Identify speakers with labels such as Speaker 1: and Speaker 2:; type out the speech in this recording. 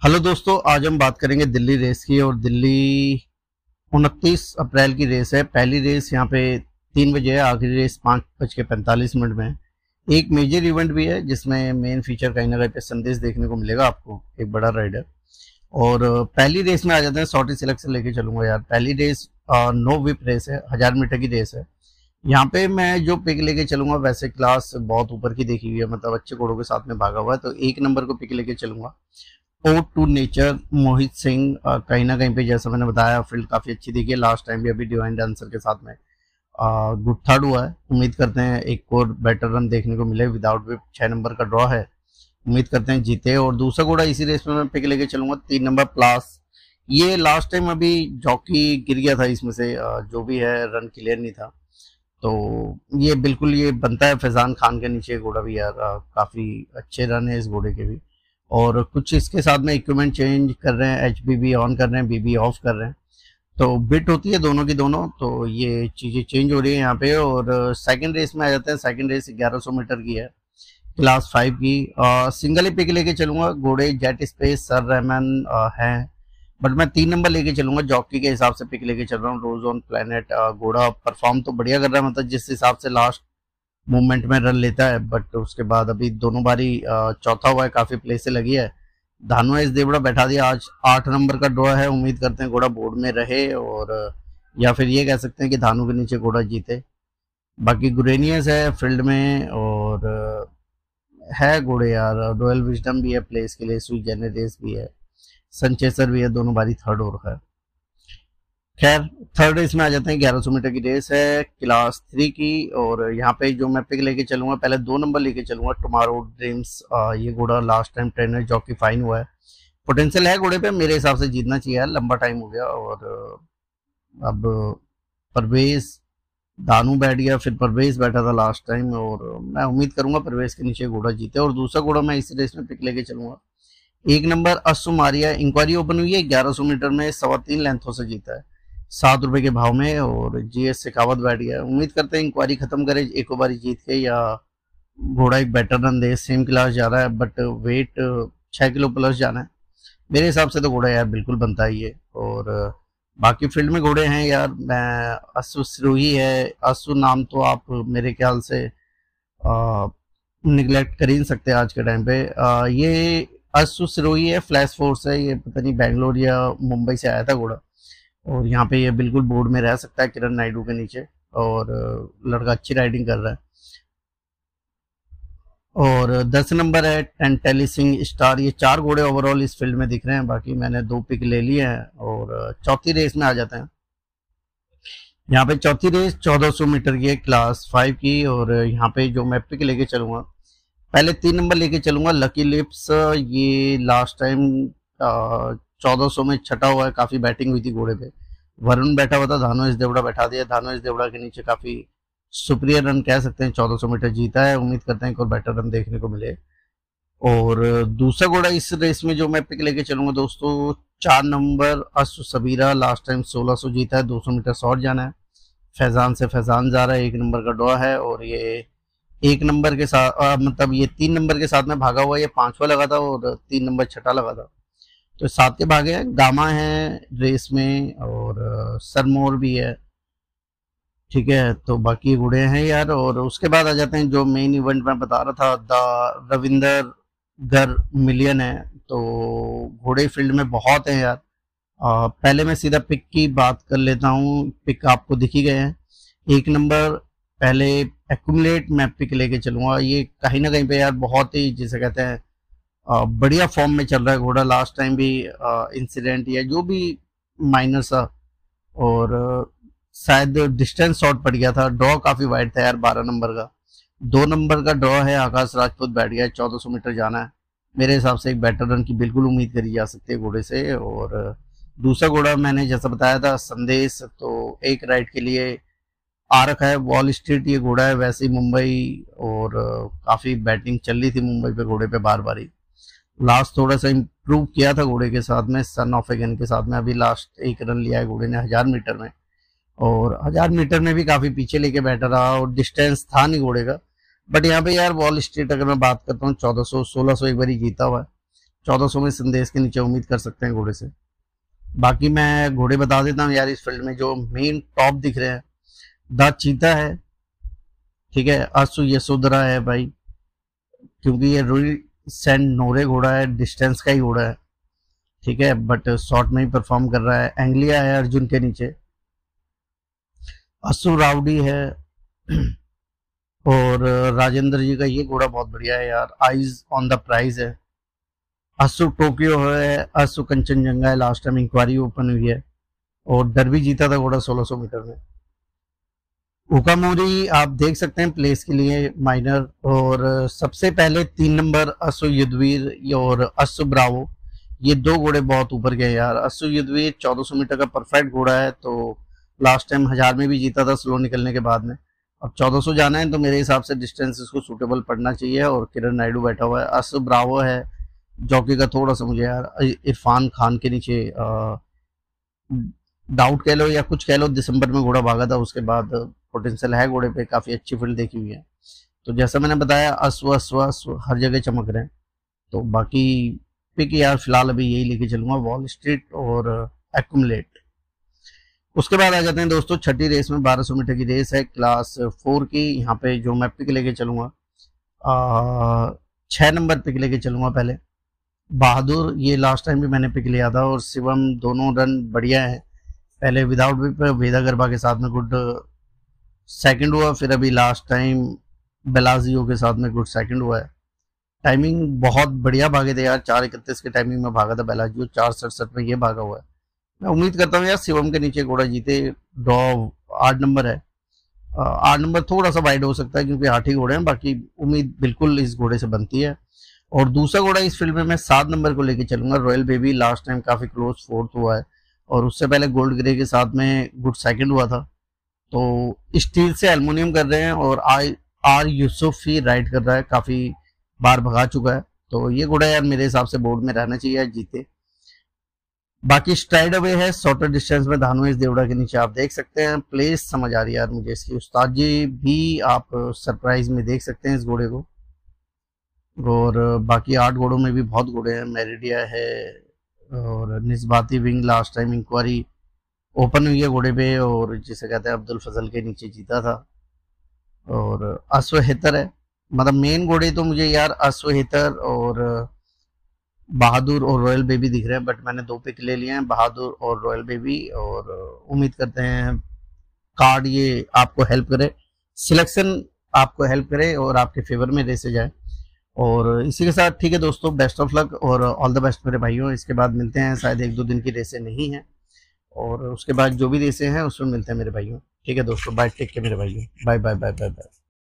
Speaker 1: Hello दोस्तों, आज हम बात करेंगे दिल्ली रेस की और दिल्ली 29 अप्रैल की रेस है। पहली रेस यहाँ पे तीन बजे है, आखिरी रेस पाँच बज के पैंतालीस मिनट में एक मेजर इवेंट भी है, जिसमें मेन फीचर कहीं ना कहीं पे संदेश देखने को मिलेगा आपको, एक बड़ा राइडर और पहली रेस में आ जाते हैं सॉटी सिलेक्शन लेके चलूँगा यार। पहली रेस नो विप रेस है, हज़ार मीटर की रेस है। यहाँ पे मैं जो पिक लेके चलूँगा, वैसे क्लास बहुत ऊपर की देखी हुई है मतलब अच्छे घोड़ों के साथ में भागा हुआ है तो एक नंबर को पिक लेके चलूँगा। O two nature Mohit Singh कहीं ना कहीं पे जैसा मैंने बताया फ़ील्ड काफ़ी अच्छी दिखी है लास्ट टाइम भी अभी डिवाइन डांसर के साथ में गुड थर्ड हुआ है। उम्मीद करते हैं एक और बेटर रन देखने को मिले। विदाउट भी छह नंबर का ड्रॉ है। उम्मीद करते हैं जीते और दूसरा घोड़ा इसी रेस में मैं पिक लेके चलूँगा, तीन नंबर प्लास ये लास्ट टाइम अभी जॉकी गिर गया था इसमें से जो भी है रन क्लियर नहीं था। तो ये बिल्कुल ये बनता है, फैजान खान के नीचे घोड़ा भी यार काफ़ी अच्छे रन है इस घोड़े के भी। और कुछ इसके साथ में इक्विपमेंट चेंज कर रहे हैं एच बी बी ऑन कर रहे हैं बीबी ऑफ़ कर रहे हैं। तो बिट होती है दोनों की दोनों तो ये चीज़ें चेंज हो रही है यहाँ पे और सेकंड रेस में आ जाते हैं। सेकंड रेस 1100 मीटर की है क्लास फाइव की। आ, सिंगल ही पिक लेके चलूँगा। घोड़े जेट स्पेस सर रहमान हैं। बट मैं तीन नंबर लेके चलूँगा जॉकी के हिसाब से पिक लेके चल रहा हूँ। रोज ऑन प्लेनेट घोड़ा परफॉर्म तो बढ़िया कर रहा है मतलब जिस हिसाब से लास्ट मूवमेंट में रन लेता है बट उसके बाद अभी दोनों बारी चौथा हुआ है, काफ़ी प्ले से लगी है। धानु इस देवड़ा बैठा दिया, आज आठ नंबर का ड्रॉ है, उम्मीद करते हैं घोड़ा बोर्ड में रहे और, या फिर ये कह सकते हैं कि धानु के नीचे घोड़ा जीते। बाकी गुरेनियस है फ़ील्ड में और, है घोड़े यार रॉयल विजडम भी है प्लेस के लिए स्विच जेनेरेस भी है संचेसर भी है, दोनों बारी थर्ड ओवर है। खैर थर्ड रेस में आ जाते हैं, ग्यारह सौ मीटर की रेस है क्लास थ्री की, और यहाँ पे जो मैं पिक लेके चलूँगा, पहले दो नंबर लेके चलूँगा टुमारो ड्रीम्स ये घोड़ा last time trainer jockey fine हुआ है। पोटेंशियल है घोड़े पे, मेरे हिसाब से जीतना चाहिए लंबा टाइम हो गया, और, अब परवेज, दानू बैठ गया, फिर परवेज बैठा था लास्ट टाइम और मैं उम्मीद करूँगा परवेज के नीचे घोड़ा जीते, और दूसरा घोड़ा मैं इस रेस में पिक लेके चलूँगा। एक नंबर असु मारिया इंक्वायरी ओपन हुई है, ग्यारह मीटर में सवा तीन लेंथों से जीता है। सात रुपए के भाव में और जीएस शेखावत बैठ गया। उम्मीद करते हैं इंक्वायरी खत्म करे एक बारी जीत के या घोड़ा एक बेटर रन दे। सेम क्लास जा रहा है बट वेट छः किलो प्लस जाना है। मेरे हिसाब से तो घोड़ा यार बिल्कुल बनता ही है और बाकी फ़ील्ड में घोड़े हैं यार। मैं असु सिरोही है। असु नाम तो आप मेरे ख्याल से निगलेक्ट कर ही नहीं सकते आज के टाइम पे। आ, ये असु सिरोही है फ्लैश फोर्स है। ये पता नहीं बैंगलोर या मुंबई से आया था घोड़ा। और यहाँ पे ये बिल्कुल बोर्ड में रह सकता है किरण नायडू के नीचे और लड़का अच्छी राइडिंग कर रहा है। और दस नंबर है टेंटेली सिंह स्टार ये चार घोड़े ओवरऑल इस फ़ील्ड में दिख रहे हैं, बाकी मैंने दो पिक ले लिए हैं और चौथी रेस में आ जाते हैं। यहाँ पे चौथी रेस 1400 मीटर की है क्लास फाइव की, और यहाँ पे जो मैं पिक लेके चलूँगा, पहले तीन नंबर लेके चलूँगा लकी लिप्स ये लास्ट टाइम चौदह में छठा हुआ है, काफ़ी बैटिंग हुई थी घोड़े पे। वरुण बैठा हुआ था धानो देवड़ा बैठा दिया। धानो देवड़ा के नीचे काफ़ी सुप्रिय रन कह सकते हैं, चौदह सौ मीटर जीता है। उम्मीद करते हैं एक और बेटर रन देखने को मिले। और दूसरा घोड़ा इस रेस में जो मैं पिक लेके चलूँगा दोस्तों, चार नंबर असु सबीरा लास्ट टाइम सोलह सौ जीता है, दो सौ मीटर शॉर्ट जाना है। फैजान से फैजान जा रहा है, एक नंबर का ड्रॉ है। और ये एक नंबर के साथ मतलब ये तीन नंबर के साथ में भागा हुआ, ये पांचवा लगा था और तीन नंबर छठा लगा था। तो सात के भागे हैं गामा है रेस में और सरमोर भी है। ठीक है तो बाकी घोड़े हैं यार और उसके बाद आ जाते हैं जो मेन इवेंट मैं बता रहा था द रविंदर घर मिलियन है। तो घोड़े फ़ील्ड में बहुत हैं यार। आ, पहले मैं सीधा पिक की बात कर लेता हूँ। पिक आपको दिखी गए हैं। एक नंबर पहले एक्यूमुलेट मैं पिक लेके चलूँगा। ये कहीं ना कहीं पे यार बहुत ही जिसे कहते हैं बढ़िया फॉर्म में चल रहा है घोड़ा। लास्ट टाइम भी इंसिडेंट या जो भी माइनर सा और शायद डिस्टेंस शॉट पड़ गया था। ड्रॉ काफ़ी वाइड था यार, बारह नंबर का। दो नंबर का ड्रॉ है, आकाश राजपूत बैठ गया है चौदह सौ मीटर जाना है। मेरे हिसाब से एक बेटर रन की बिल्कुल उम्मीद करी जा सकती है घोड़े से, और दूसरा घोड़ा मैंने जैसा बताया था, संदेश तो एक राइड के लिए आ रखा है। वॉल स्ट्रीट ये घोड़ा है, वैसे ही मुंबई, और काफ़ी बैटिंग चल रही थी मुंबई पे घोड़े पे बार बार ही। लास्ट थोड़ा सा इम्प्रूव किया था घोड़े के साथ में सन ऑफ़ एगन के साथ में। अभी लास्ट एक रन लिया है घोड़े ने हज़ार मीटर में। और हज़ार मीटर में भी काफ़ी पीछे लेके बैठा रहा और डिस्टेंस था नहीं घोड़े का। बट यहाँ पे यार वॉल स्ट्रीट अगर मैं बात करता हूँ, चौदह सौ, सोलह सौ एक बार जीता हुआ है। 1400 में संदेश के नीचे उम्मीद कर सकते हैं घोड़े से। बाकी मैं घोड़े बता देता हूँ यार, इस फ़ील्ड में जो मेन टॉप दिख रहे हैं द चीता है, ठीक है असु यशोधरा है भाई, क्योंकि ये रुई सेंड नोरे घोड़ा है, डिस्टेंस का ही घोड़ा है, ठीक है बट शॉर्ट में ही परफॉर्म कर रहा है। एंग्लिया है अर्जुन के नीचे। असु राउडी है। और राजेंद्र जी का ये घोड़ा बहुत बढ़िया है यार। आइज़ ऑन द प्राइज है। असु टोक्यो है। असु कंचनजंगा है। लास्ट टाइम इंक्वायरी ओपन हुई है। और डर भी जीता था घोड़ा 1600 मीटर में। उकामोरी आप देख सकते हैं प्लेस के लिए माइनर और सबसे पहले तीन नंबर असु युद्धवीर और असु ब्रावो ये दो घोड़े बहुत ऊपर गए यार। असु युद्धवीर 1400 मीटर का परफेक्ट घोड़ा है तो लास्ट टाइम हज़ार में भी जीता था स्लो निकलने के बाद में। अब 1400 जाना है तो मेरे हिसाब से डिस्टेंस इसको सूटेबल पड़ना चाहिए और किरण नायडू बैठा हुआ है। असु ब्रावो है जॉकी का थोड़ा सा मुझे यार इरफान खान के नीचे डाउट कह लो या कुछ कह लो, दिसंबर में घोड़ा भागा था, उसके बाद पोटेंशियल है घोड़े पे, काफ़ी अच्छी फ़ील्ड देखी हुई है। तो जैसा मैंने बताया, अश्व अश्व अश्व, हर जगह चमक रहे हैं। तो बाकी पिक यार, फ़िलहाल अभी यही लेके चलूँगा वॉल स्ट्रीट और एक्मलेट उसके बाद आ जाते हैं दोस्तों, छठी रेस में 1200 मीटर की रेस है क्लास फोर की। यहाँ पे जो मैं पिक लेके चलूँगा छह नंबर पिक लेके चलूँगा पहले। बहादुर, ये लास्ट टाइम भी मैंने पिक लिया था और शिवम, दोनों रन बढ़िया है। पहले विदाउट वेदा गरबा के साथ में गुड सेकंड हुआ, फिर अभी लास्ट टाइम बेलाजियो के साथ में गुड सेकंड हुआ है। टाइमिंग बहुत बढ़िया भागे थे यार, चार इकतीस के टाइमिंग में भागा था बेलाजियो, चार सड़सठ में ये भागा हुआ है। मैं उम्मीद करता हूँ यार शिवम के नीचे घोड़ा जीते ड्रॉ आठ नंबर है। आठ नंबर थोड़ा सा वाइड हो सकता है क्योंकि आठ ही घोड़े हैं, बाकी उम्मीद बिल्कुल इस घोड़े से बनती है। और दूसरा घोड़ा इस फ़ील्ड में मैं सात नंबर को लेकर चलूँगा रॉयल बेबी लास्ट टाइम काफ़ी क्लोज फोर्थ हुआ है। और उससे पहले गोल्ड ग्रे के साथ में गुड सेकंड हुआ था। तो स्टील से एल्युमिनियम कर रहे हैं और आई आर यूसुफ ही राइड कर रहा है, काफ़ी बार भगा चुका है। तो ये घोड़ा यार मेरे हिसाब से बोर्ड में रहना चाहिए, जीते। बाकी स्ट्राइड अवे है शॉर्टर डिस्टेंस में धानुएस देवड़ा के नीचे आप देख सकते हैं। प्लेस समझ आ रही है यार मुझे इसकी। उस्ताद जी भी आप सरप्राइज़ में देख सकते हैं इस घोड़े को। और बाकी आठ घोड़ों में भी बहुत घोड़े हैं। मेरिडिया है और निस्बाती wing last time inquiry open हुई है घोड़े पे और जिसे कहते हैं अब्दुल फजल के नीचे जीता था। और अश्वहितर है। मतलब मेन घोड़े तो मुझे यार अश्वहितर और बहादुर और रॉयल बेबी दिख रहे हैं बट मैंने दो पिक ले लिए हैं, बहादुर और रॉयल बेबी। और उम्मीद करते हैं कार्ड ये आपको हेल्प करे। सिलेक्शन आपको हेल्प करे और आपके फेवर में रेसे जाए। और इसी के साथ ठीक है दोस्तों बेस्ट ऑफ़ लक और ऑल द बेस्ट मेरे भाइयों। इसके बाद मिलते हैं, शायद एक दो दिन की रेसें नहीं हैं। और उसके बाद जो भी रेसें हैं, उसमें मिलते हैं मेरे भाइयों। ठीक है दोस्तों बाय टेक के मेरे भाइयों। Bye bye bye bye bye